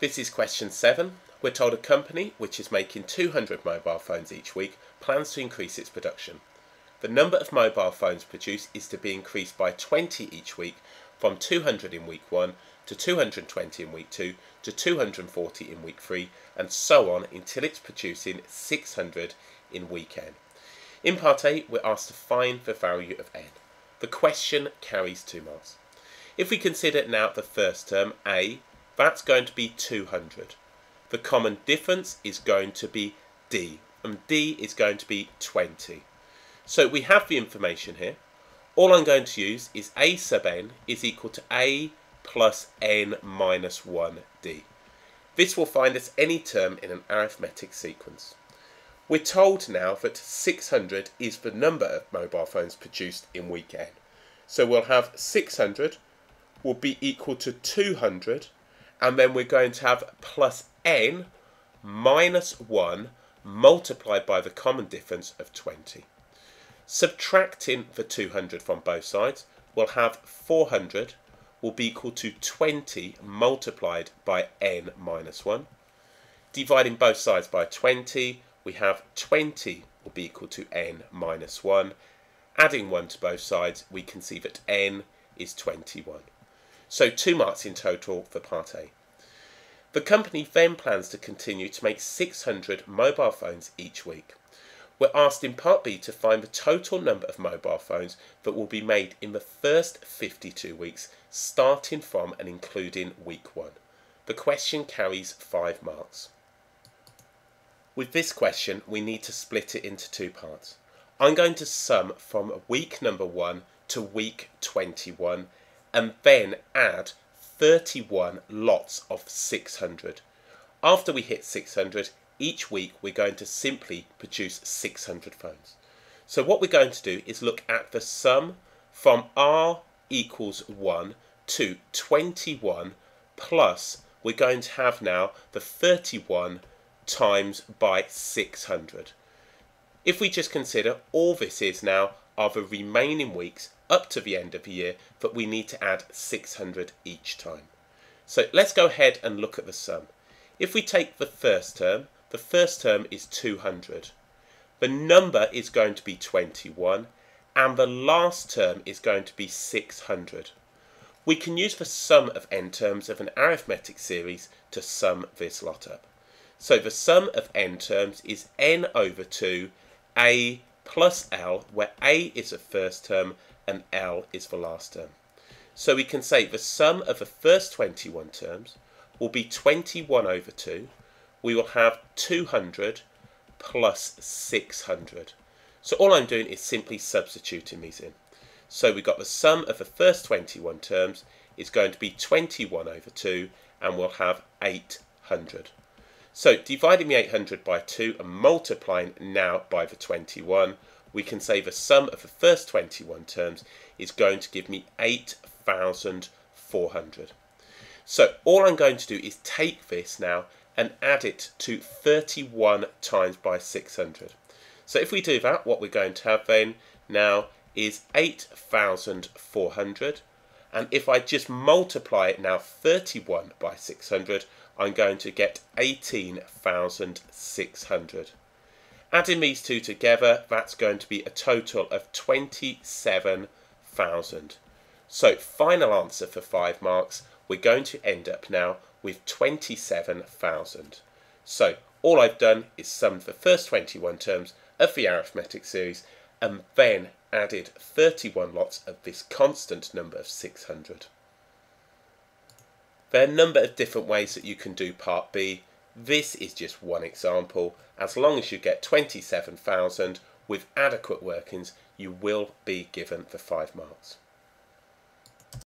This is question 7. We're told a company which is making 200 mobile phones each week plans to increase its production. The number of mobile phones produced is to be increased by 20 each week from 200 in week 1 to 220 in week 2 to 240 in week 3 and so on until it's producing 600 in week n. In part A we're asked to find the value of n. The question carries two marks. If we consider now the first term, a, that's going to be 200. The common difference is going to be d, and d is going to be 20. So we have the information here. All I'm going to use is a sub n is equal to a plus n minus 1d. This will find us any term in an arithmetic sequence. We're told now that 600 is the number of mobile phones produced in week n. So we'll have 600 will be equal to 200 and then we're going to have plus n minus 1 multiplied by the common difference of 20. Subtracting the 200 from both sides, we'll have 400 will be equal to 20 multiplied by n minus 1. Dividing both sides by 20, we have 20 will be equal to n minus 1. Adding 1 to both sides, we can see that n is 21. So two marks in total for Part A. The company then plans to continue to make 600 mobile phones each week. We're asked in Part B to find the total number of mobile phones that will be made in the first 52 weeks, starting from and including week 1. The question carries 5 marks. With this question, we need to split it into two parts. I'm going to sum from week number 1 to week 21 and then add 31 lots of 600. After we hit 600, each week we're going to simply produce 600 phones. So what we're going to do is look at the sum from r equals 1 to 21 plus we're going to have now the 31 times by 600. If we just consider all this is now are the remaining weeks up to the end of the year that we need to add 600 each time. So let's go ahead and look at the sum. If we take the first term, the first term is 200. The number is going to be 21 and the last term is going to be 600. We can use the sum of n terms of an arithmetic series to sum this lot up. So the sum of n terms is n over 2 a plus l, where a is the first term and L is the last term. So we can say the sum of the first 21 terms will be 21 over 2. We will have 200 plus 600. So all I'm doing is simply substituting these in. So we've got the sum of the first 21 terms is going to be 21 over 2 and we'll have 800. So dividing the 800 by 2 and multiplying now by the 21, we can say the sum of the first 21 terms is going to give me 8,400. So all I'm going to do is take this now and add it to 31 times by 600. So if we do that, what we're going to have then now is 8,400. And if I just multiply it now 31 by 600, I'm going to get 18,600. Adding these two together, that's going to be a total of 27,000. So final answer for 5 marks, we're going to end up now with 27,000. So all I've done is summed the first 21 terms of the arithmetic series and then added 31 lots of this constant number of 600. There are a number of different ways that you can do part B. This is just one example. As long as you get 27,000 with adequate workings, you will be given the 5 marks.